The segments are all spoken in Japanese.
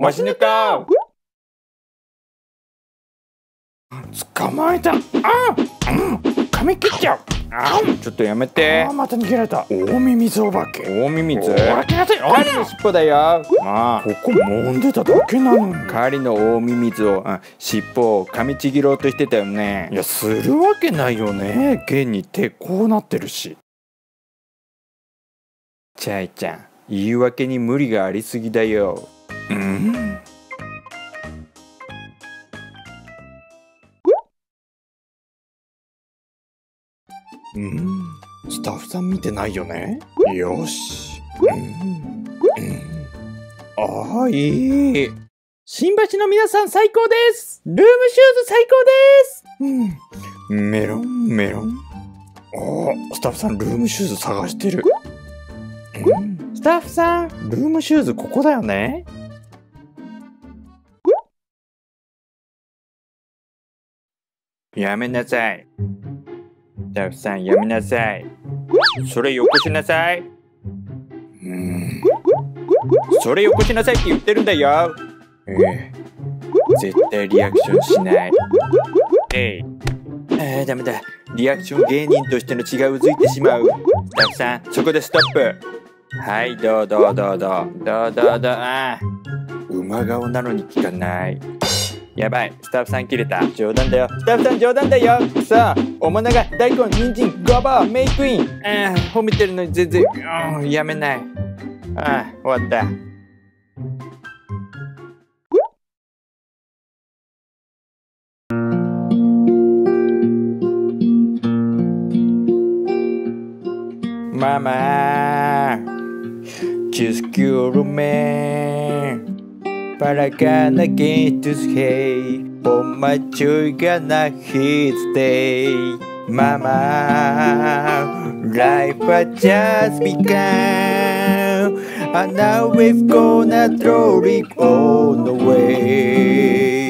マシヌカ捕まえた。あ、うん、噛み切っちゃう。あちょっとやめて。あまた逃げられた。大耳ミズお化け。大耳ミズお化けなさい。狩りの尻尾だよ。まあここ揉んでただけなのに。狩りの大耳ミズを、うん、尻尾を噛みちぎろうとしてたよね。いやするわけないよね。現に手こうなってるし。チャイちゃん言い訳に無理がありすぎだよ。うん。うん。スタッフさん。見てないよねよしうん。うん。ああいい新橋の皆さん。最高ですルームシューズ最高ですうん。メロンメロンあスタッフさん。ルームシューズ探してる、うん、スタッフさん。ルームシューズここだよねやめなさい。スタフさん、やめなさい。それよこしなさい。うん。それよこしなさいって言ってるんだよ。ええ。絶対リアクションしない。ええ。ああ、ダメだ。リアクション芸人としての血がうずいてしまう。スタフさん、そこでストップ。はい、どうどうどうどう。どうどうどう。ああ。馬顔なのに聞かない。やばい。スタッフさん切れた。冗談だよ。スタッフさん冗談だよ。さあおもなが大根人参ごぼうメイクイン。ああ褒めてるのに全然やめない。ああ終わった。ママ Just cure me But again, I 바라가나긴 to say 봄만 줄가나 his day Mama Life has just begun And now we've gonna throw it all away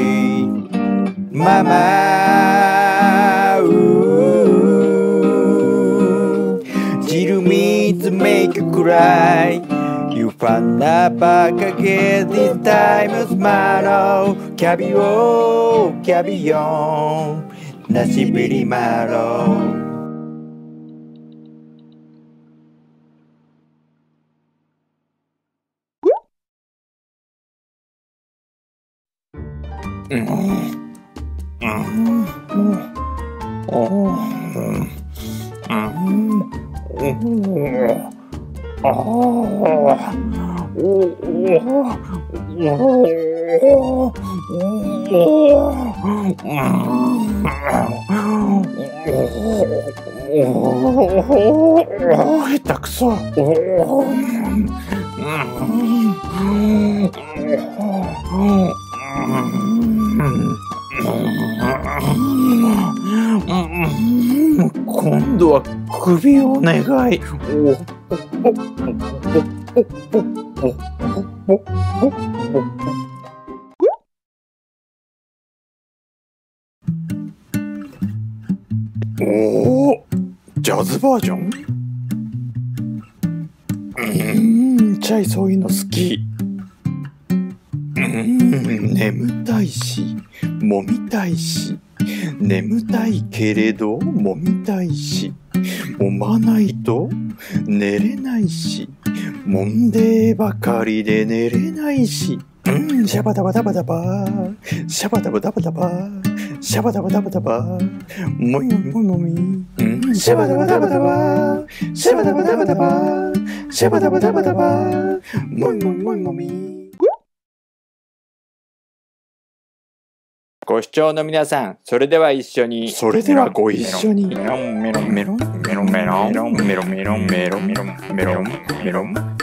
Mama ooh, Jill means make you cry from the back again, this time it's tomorrow. Carry on, carry on. Nashibiri Maro. Mm-hmm. Mm-hmm. Mm-hmm. Mm-hmm. Mm-hmm. 下手くそ。今度は首を願い。おおジャズバージョン？うんチャイそういうの好きうん眠たいし揉みたいし。眠たいけれど揉みたいし揉まないと寝れないし揉んでばかりで寝れないし。うんシャバダバダバダバ。シャバダバダバダバ。シャバダバダバダバ。もみもみもみ。うんシャバダバダバダバ。シャバダバダバダバ。シャバダバダバダバ。もみもみもみもみ。ご視聴の皆さん、それでは一緒に。それではご一緒に。メロンメロンメロンメロンメロンメロンメロンメロンメロンメロンメロンメロン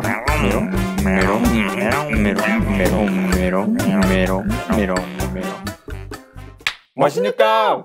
メロンメロンメロンメロンメロンメロンわしぬか